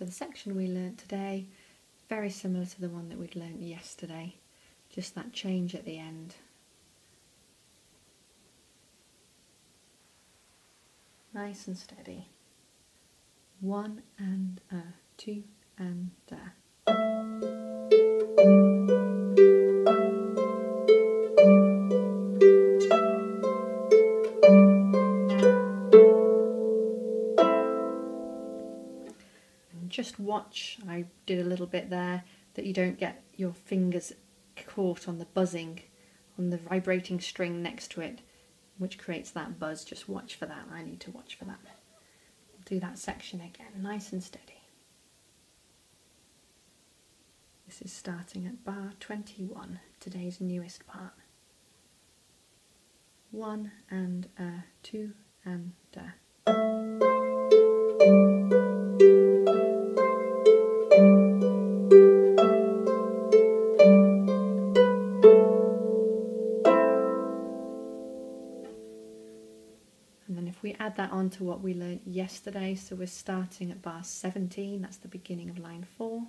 So the section we learnt today, very similar to the one that we'd learnt yesterday, just that change at the end. Nice and steady. One and a, two and a. just watch, I did a little bit there, that you don't get your fingers caught on the buzzing, on the vibrating string next to it, which creates that buzz. Just watch for that. I need to watch for that. Do that section again, nice and steady. This is starting at bar 21, today's newest part. One and a, two and a. And then if we add that on to what we learnt yesterday, so we're starting at bar 17, that's the beginning of line 4.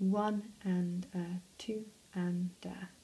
One and a, two and a.